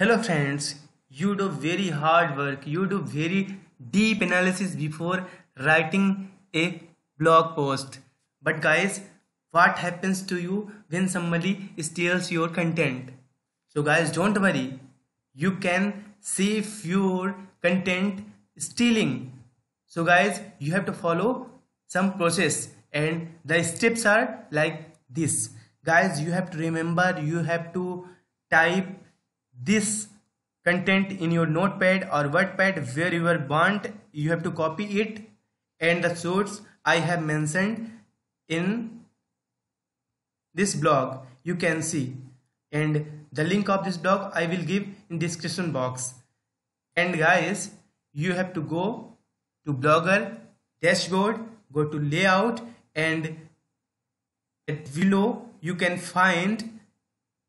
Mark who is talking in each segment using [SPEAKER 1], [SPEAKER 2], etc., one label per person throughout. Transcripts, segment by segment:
[SPEAKER 1] Hello friends, you do very hard work, you do very deep analysis before writing a blog post. But guys, what happens to you when somebody steals your content? So guys, don't worry. You can save your content stealing. So guys, you have to follow some process and the steps are like this. Guys, you have to remember you have to type this content in your notepad or wordpad where you want you have to copy it. And the source i have mentioned in this blog you can see. And the link of this blog i will give in description box. And guys you have to go to blogger dashboard go to layout and at below you can find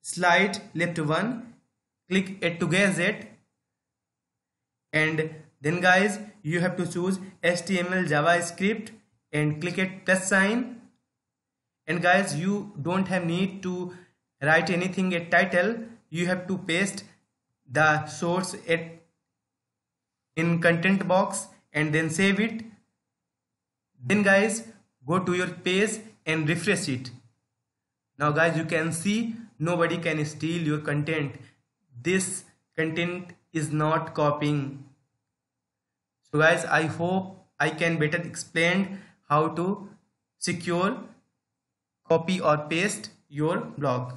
[SPEAKER 1] slide left one click it to it. And then guys you have to choose html javascript and click it plus sign. And guys you don't have need to write anything at title. You have to paste the source at in content box and then save it. Then guys go to your page and refresh it. Now guys you can see nobody can steal your content this content is not copying. So guys i hope i can better explain how to secure copy or paste your blog